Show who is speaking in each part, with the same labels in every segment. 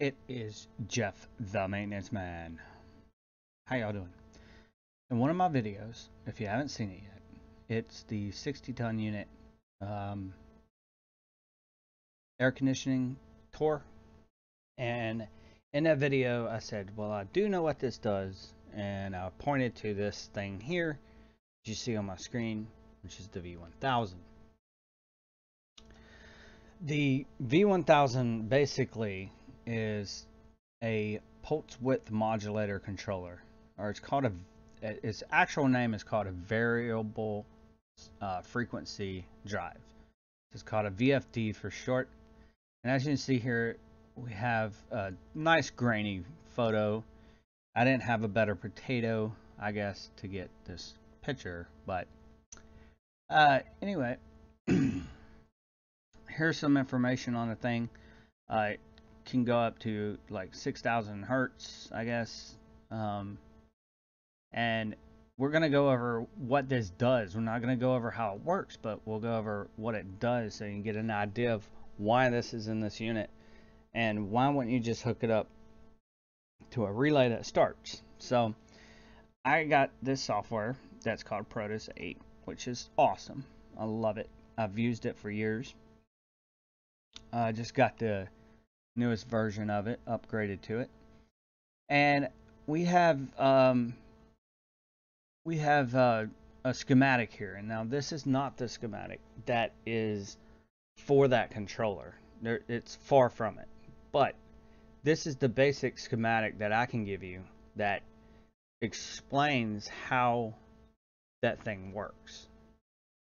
Speaker 1: It is Jeff the Maintenance Man. How y'all doing? In one of my videos, if you haven't seen it yet, it's the 60 ton unit um, air conditioning tour. And in that video, I said, well, I do know what this does. And I pointed to this thing here, you see on my screen, which is the V1000. The V1000 basically is a pulse width modulator controller, or it's called a its actual name is called a variable uh, frequency drive. It's called a VFD for short. And as you can see here, we have a nice grainy photo. I didn't have a better potato, I guess, to get this picture, but uh, anyway, here's some information on the thing. Uh, can go up to like 6,000 hertz, I guess. Um, and we're going to go over what this does. We're not going to go over how it works, but we'll go over what it does so you can get an idea of why this is in this unit and why wouldn't you just hook it up to a relay that starts. So I got this software that's called Proteus 8, which is awesome. I love it. I've used it for years. I just got the newest version of it, upgraded to it. And we have um, we have uh, a schematic here. And now this is not the schematic that is for that controller. There, it's far from it. But this is the basic schematic that I can give you that explains how that thing works.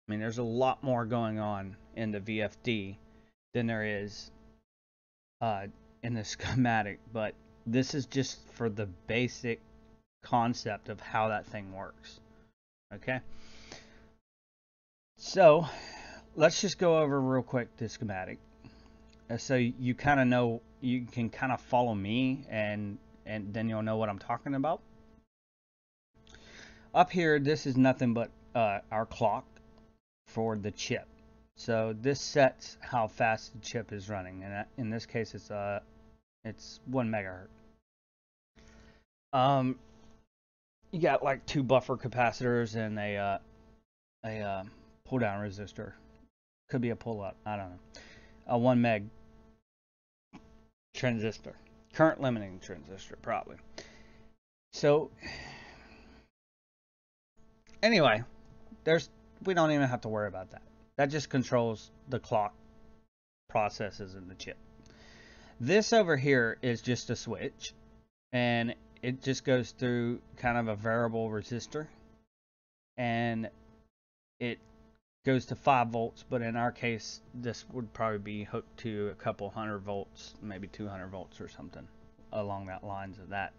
Speaker 1: I mean, there's a lot more going on in the VFD than there is uh, in the schematic, but this is just for the basic concept of how that thing works. Okay? So, let's just go over real quick the schematic. Uh, so you kind of know, you can kind of follow me and and then you'll know what I'm talking about. Up here, this is nothing but uh, our clock for the chip. So this sets how fast the chip is running, and in this case, it's uh, it's one megahertz. Um, you got like two buffer capacitors and a uh, a uh, pull down resistor. Could be a pull up. I don't know. A one meg transistor, current limiting transistor, probably. So anyway, there's we don't even have to worry about that. That just controls the clock processes in the chip. This over here is just a switch and it just goes through kind of a variable resistor and it goes to 5 volts but in our case this would probably be hooked to a couple hundred volts maybe 200 volts or something along that lines of that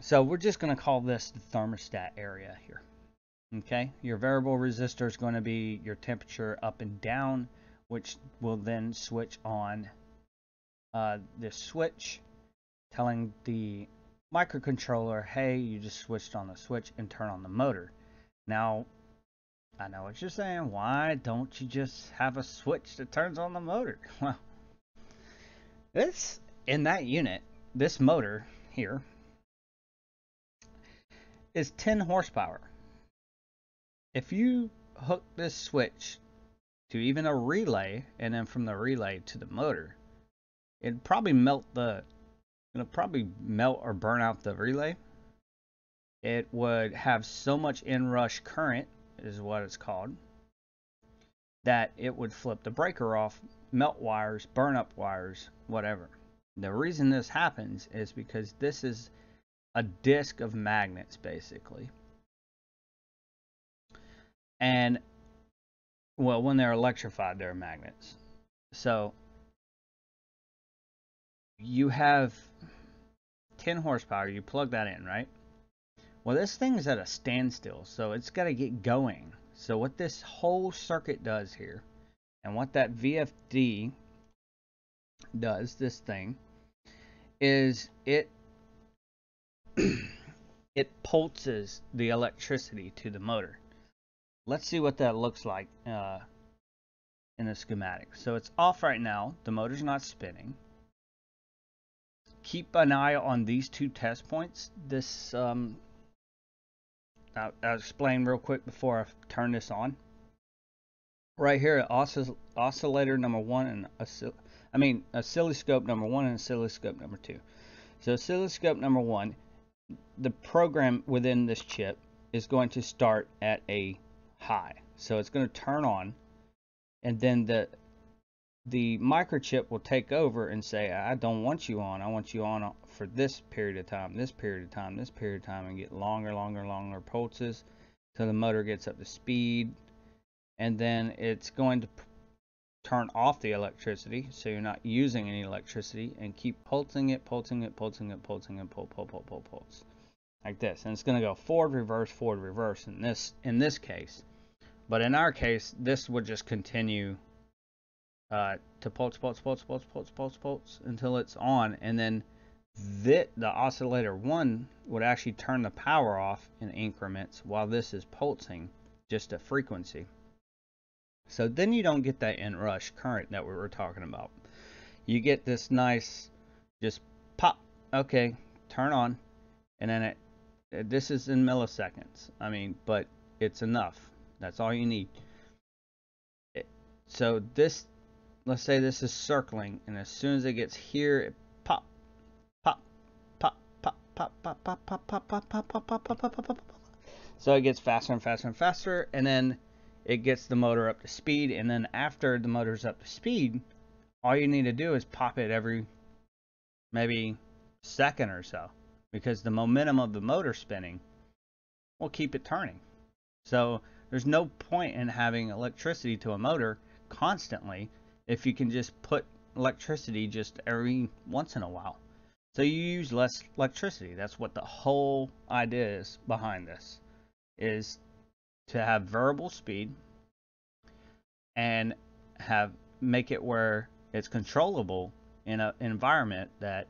Speaker 1: so we're just going to call this the thermostat area here Okay, your variable resistor is going to be your temperature up and down, which will then switch on uh, this switch, telling the microcontroller, hey, you just switched on the switch and turn on the motor. Now, I know what you're saying. Why don't you just have a switch that turns on the motor? Well, this, in that unit, this motor here is 10 horsepower if you hook this switch to even a relay and then from the relay to the motor, it'd probably melt the it'll probably melt or burn out the relay. It would have so much inrush current is what it's called that it would flip the breaker off, melt wires, burn up wires, whatever. The reason this happens is because this is a disk of magnets basically and well, when they're electrified, they're magnets. So you have 10 horsepower, you plug that in, right? Well, this thing is at a standstill, so it's got to get going. So what this whole circuit does here, and what that VFD does, this thing, is it it pulses the electricity to the motor let's see what that looks like uh, in the schematic. So it's off right now. The motor's not spinning. keep an eye on these two test points. This um, I'll, I'll explain real quick before I turn this on. Right here, oscill oscillator number one and I mean oscilloscope number one and oscilloscope number two. So oscilloscope number one, the program within this chip is going to start at a high. So it's going to turn on and then the the microchip will take over and say, I don't want you on. I want you on uh, for this period of time, this period of time, this period of time, and get longer, longer, longer pulses till the motor gets up to speed. And then it's going to turn off the electricity so you're not using any electricity and keep pulsing it, pulsing it, pulsing it, pulsing it, pull, pull, pull, pull, pulse. Like this. And it's going to go forward, reverse, forward, reverse in this in this case. But in our case, this would just continue uh, to pulse, pulse, pulse, pulse, pulse, pulse, pulse until it's on, and then that the oscillator one would actually turn the power off in increments while this is pulsing just a frequency. So then you don't get that inrush current that we were talking about. You get this nice just pop, okay, turn on, and then it, this is in milliseconds. I mean, but it's enough. That's all you need. So this let's say this is circling, and as soon as it gets here, it pop, pop, pop, pop, pop, pop, pop, pop, pop, pop, pop, pop, pop, pop, pop, pop. So it gets faster and faster and faster, and then it gets the motor up to speed, and then after the motor's up to speed, all you need to do is pop it every maybe second or so, because the momentum of the motor spinning will keep it turning. So there's no point in having electricity to a motor constantly if you can just put electricity just every once in a while. So you use less electricity. That's what the whole idea is behind this is to have variable speed and have make it where it's controllable in an environment that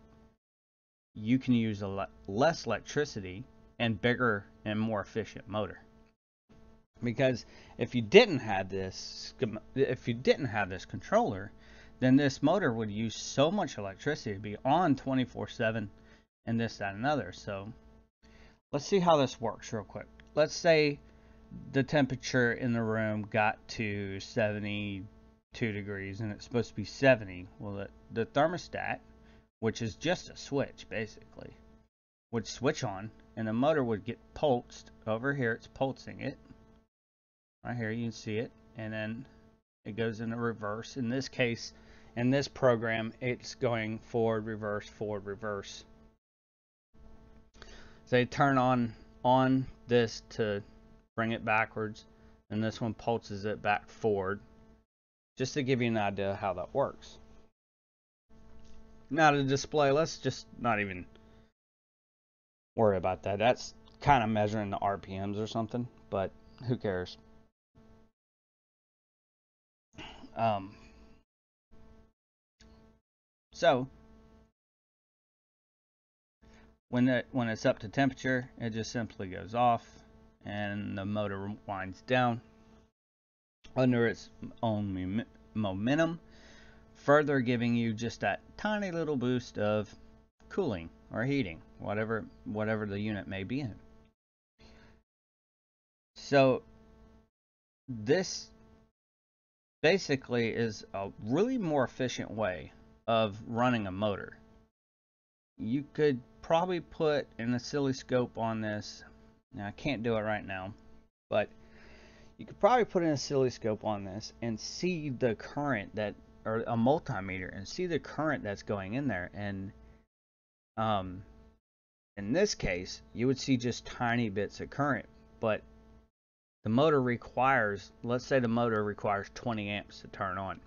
Speaker 1: you can use lot less electricity and bigger and more efficient motor because if you didn't have this if you didn't have this controller then this motor would use so much electricity to be on 24-7 and this that and another. So let's see how this works real quick. Let's say the temperature in the room got to 72 degrees and it's supposed to be 70 well the, the thermostat which is just a switch basically would switch on and the motor would get pulsed. Over here it's pulsing it right here you can see it. And then it goes into reverse. In this case in this program it's going forward reverse forward reverse. So they turn on on this to bring it backwards and this one pulses it back forward. Just to give you an idea how that works. Now the display let's just not even worry about that. That's kind of measuring the RPMs or something but who cares Um, so when it when it's up to temperature, it just simply goes off, and the motor winds down under its own momentum, further giving you just that tiny little boost of cooling or heating, whatever whatever the unit may be in. So this basically is a really more efficient way of running a motor. You could probably put an oscilloscope on this. Now I can't do it right now, but you could probably put an oscilloscope on this and see the current that or a multimeter and see the current that's going in there and um in this case you would see just tiny bits of current but the motor requires, let's say the motor requires 20 amps to turn on.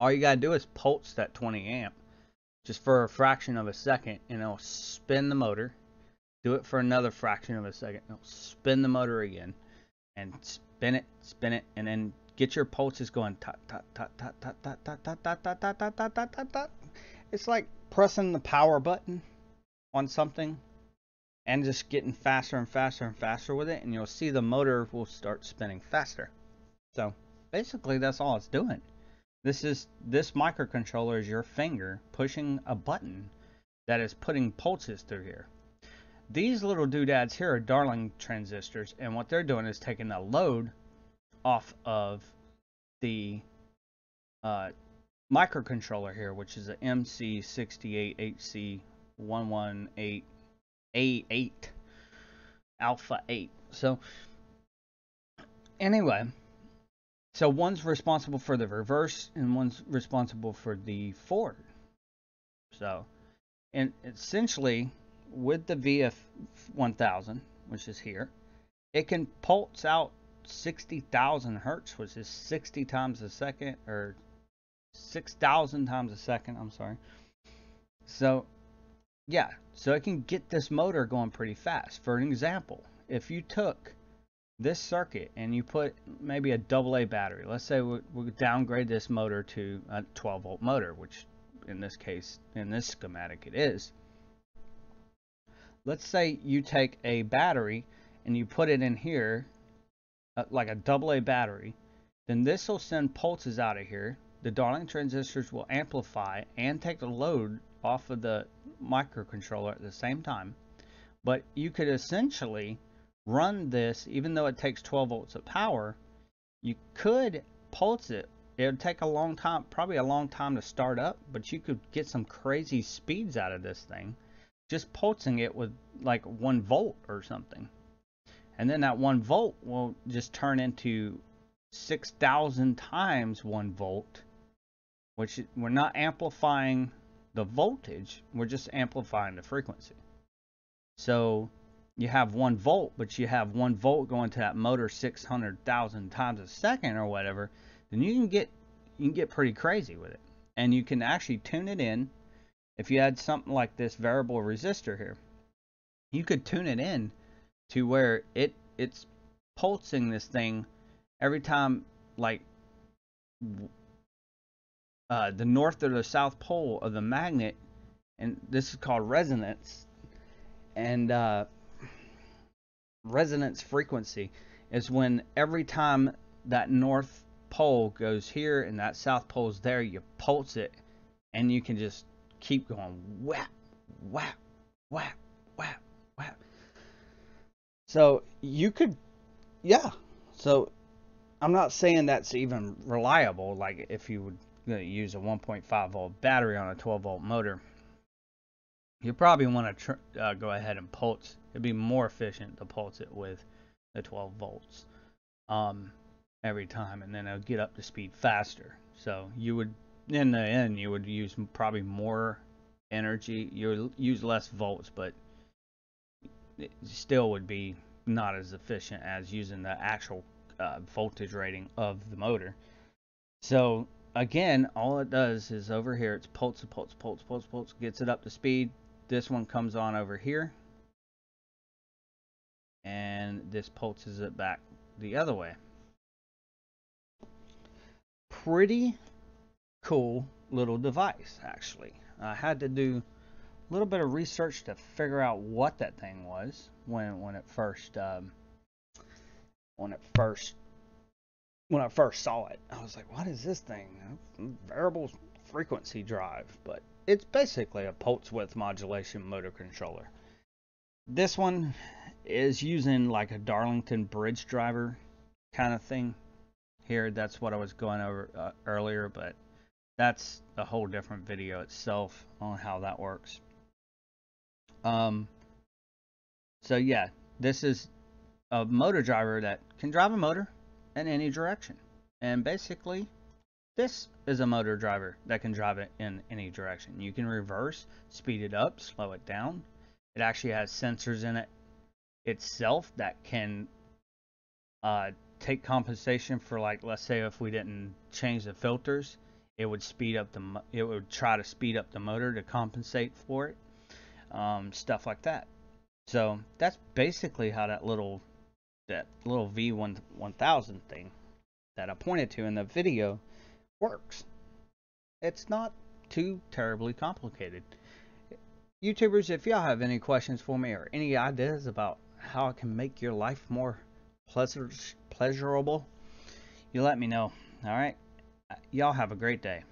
Speaker 1: All you got to do is pulse that 20 amp just for a fraction of a second and it'll spin the motor. Do it for another fraction of a second. It'll spin the motor again and spin it, spin it, and then get your pulses going. It's like pressing the power button on something and just getting faster and faster and faster with it and you'll see the motor will start spinning faster. So basically that's all it's doing. This is this microcontroller is your finger pushing a button that is putting pulses through here. These little doodads here are darling transistors and what they're doing is taking the load off of the uh, microcontroller here which is an mc68hc118 a8, Alpha 8. So, anyway, so one's responsible for the reverse and one's responsible for the forward. So, and essentially, with the VF1000, which is here, it can pulse out 60,000 hertz, which is 60 times a second, or 6,000 times a second, I'm sorry. So yeah, so it can get this motor going pretty fast. For an example, if you took this circuit and you put maybe a AA battery, let's say we, we downgrade this motor to a 12 volt motor, which in this case, in this schematic it is. Let's say you take a battery and you put it in here, uh, like a AA battery, then this will send pulses out of here. The Darling transistors will amplify and take the load off of the microcontroller at the same time. But you could essentially run this, even though it takes 12 volts of power, you could pulse it it would take a long time, probably a long time to start up, but you could get some crazy speeds out of this thing just pulsing it with like one volt or something. And then that one volt will just turn into 6,000 times one volt, which we're not amplifying the voltage, we're just amplifying the frequency. So you have one volt, but you have one volt going to that motor 600,000 times a second or whatever then you can get you can get pretty crazy with it. And you can actually tune it in. If you had something like this variable resistor here, you could tune it in to where it it's pulsing this thing every time like uh, the north or the south pole of the magnet and this is called resonance and uh, resonance frequency is when every time that north pole goes here and that south pole is there, you pulse it and you can just keep going whap, whap, whap, whap, whap. So you could, yeah. So I'm not saying that's even reliable. Like if you would use a 1.5 volt battery on a 12 volt motor, you probably want to uh, go ahead and pulse. It'd be more efficient to pulse it with the 12 volts. Um, every time, and then it'll get up to speed faster. So you would, in the end, you would use probably more energy. You would use less volts, but it still would be not as efficient as using the actual uh, voltage rating of the motor. So again, all it does is over here, it's pulse, pulse, pulse, pulse, pulse, gets it up to speed. This one comes on over here, and this pulses it back the other way pretty cool little device, actually. I had to do a little bit of research to figure out what that thing was when when it first um, when it first when I first saw it. I was like, "What is this thing?" Variable frequency drive, but it's basically a pulse width modulation motor controller. This one is using like a Darlington bridge driver kind of thing here. That's what I was going over uh, earlier, but that's a whole different video itself on how that works. Um, so yeah, this is a motor driver that can drive a motor in any direction. And basically, this is a motor driver that can drive it in any direction. You can reverse, speed it up, slow it down. It actually has sensors in it itself that can uh, take compensation for like let's say if we didn't change the filters it would speed up the it would try to speed up the motor to compensate for it um, stuff like that so that's basically how that little that little V1 1000 thing that I pointed to in the video works it's not too terribly complicated YouTubers if y'all have any questions for me or any ideas about how I can make your life more pleasurable, you let me know. All right. Y'all have a great day.